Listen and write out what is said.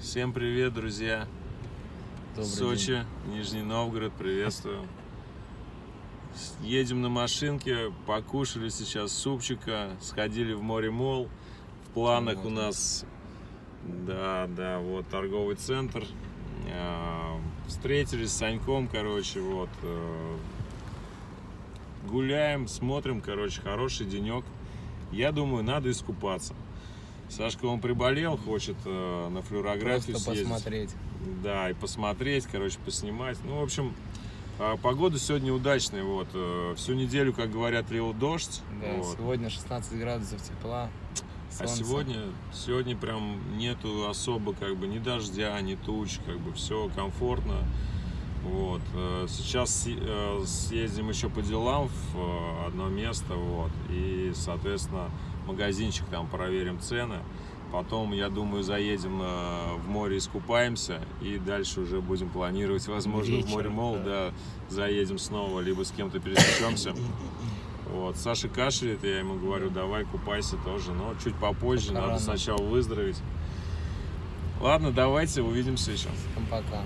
Всем привет, друзья! Добрый Сочи, день. Нижний Новгород, приветствую. Едем на машинке, покушали сейчас супчика, сходили в море мол. В планах у нас, да, да, вот торговый центр. А, Встретились с Саньком, короче, вот. э, Гуляем, смотрим, короче, хороший денек. Я думаю, надо искупаться. Сашка, он приболел, хочет э, на флюорографию Просто съездить. посмотреть. Да, и посмотреть, короче, поснимать. Ну, в общем, а, погода сегодня удачная. Вот. э, Всю неделю, как говорят, лил дождь. Да, вот. сегодня 16 градусов тепла. А солнце. сегодня, сегодня прям нету особо как бы ни дождя, ни туч, как бы все комфортно. Э, Сейчас э, съездим еще по делам в э, одно место, вот. И, соответственно, магазинчик там проверим цены. Потом, я думаю, заедем в море, искупаемся и дальше уже будем планировать, возможно, в море Вечером, мол, да. да, заедем снова, либо с кем-то пересечемся. Вот, Саша кашляет, я ему говорю, давай купайся тоже, но чуть попозже, Пока надо рано. сначала выздороветь. Ладно, давайте, увидимся еще. Пока.